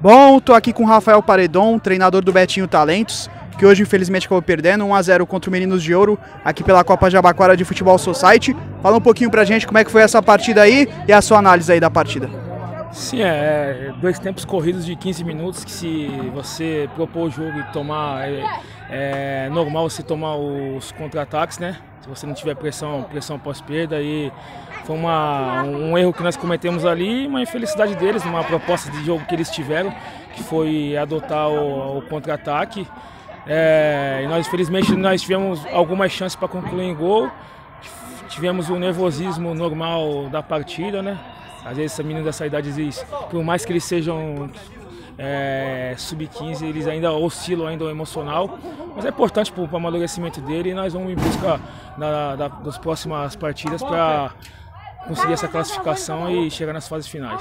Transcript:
Bom, tô aqui com o Rafael Paredon, treinador do Betinho Talentos, que hoje infelizmente acabou perdendo 1 a 0 contra o Meninos de Ouro, aqui pela Copa Jabaquara de Futebol Society. Fala um pouquinho pra gente como é que foi essa partida aí e a sua análise aí da partida. Sim, é, dois tempos corridos de 15 minutos que se você propor o jogo e tomar é, é normal você tomar os contra-ataques, né? Se você não tiver pressão, pressão pós-perda e foi uma, um erro que nós cometemos ali, uma infelicidade deles, uma proposta de jogo que eles tiveram, que foi adotar o, o contra-ataque. É, e nós, infelizmente, nós tivemos algumas chances para concluir em gol. Tivemos o nervosismo normal da partida, né? Às vezes, essa menina dessa idade, por mais que eles sejam é, sub-15, eles ainda oscilam ainda o emocional, mas é importante para o amadurecimento dele e nós vamos em busca das próximas partidas para conseguir essa classificação e chegar nas fases finais.